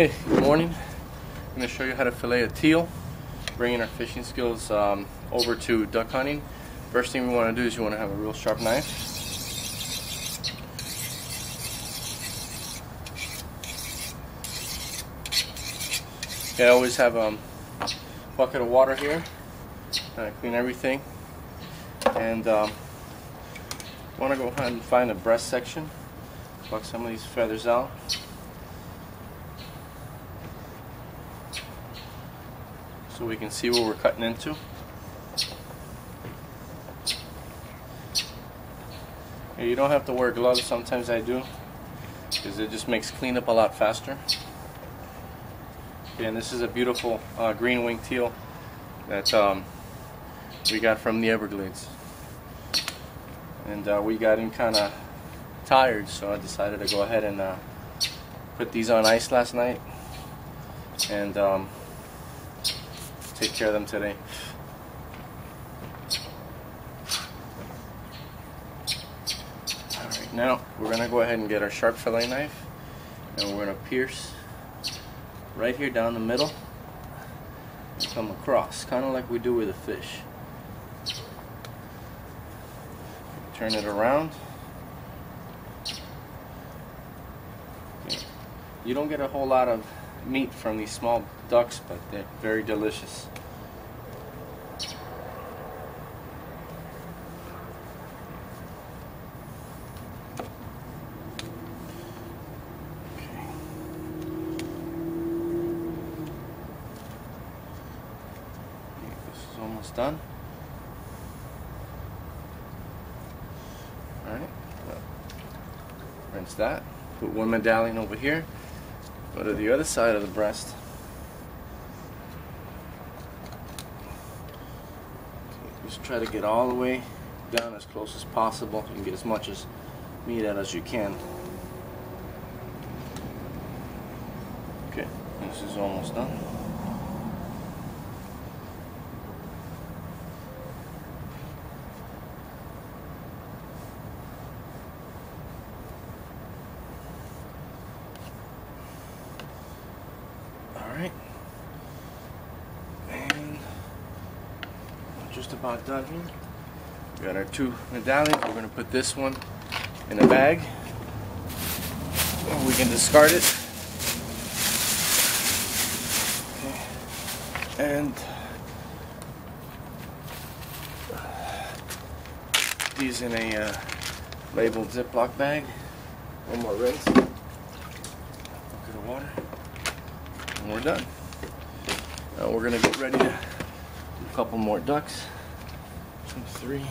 Good morning. I'm going to show you how to fillet a teal, bringing our fishing skills um, over to duck hunting. First thing we want to do is you want to have a real sharp knife. Okay, I always have a um, bucket of water here. I clean everything. And um, want to go ahead and find the breast section. Pluck some of these feathers out. So we can see what we're cutting into. You don't have to wear gloves, sometimes I do, because it just makes cleanup a lot faster. and this is a beautiful uh, green wing teal that um, we got from the Everglades. And uh, we got in kind of tired, so I decided to go ahead and uh, put these on ice last night. And um, take care of them today. Alright, now we're going to go ahead and get our sharp fillet knife and we're going to pierce right here down the middle and come across, kind of like we do with a fish. Turn it around. You don't get a whole lot of meat from these small ducks, but they're very delicious. This is almost done. Alright, rinse that. Put one medallion over here. Go to the other side of the breast. Okay, just try to get all the way down as close as possible. and get as much as meat out as you can. Okay, this is almost done. Alright. And just about done here. We got our two medallions. We're going to put this one in a bag. We can discard it. Okay. And these in a uh, labeled Ziploc bag. One more rinse. Bucket of water and we're done. Now we're gonna get ready to do a couple more ducks. Three,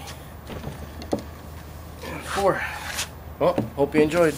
and four. Well, hope you enjoyed.